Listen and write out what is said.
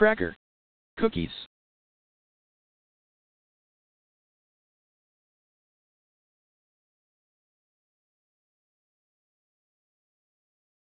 cracker, cookies,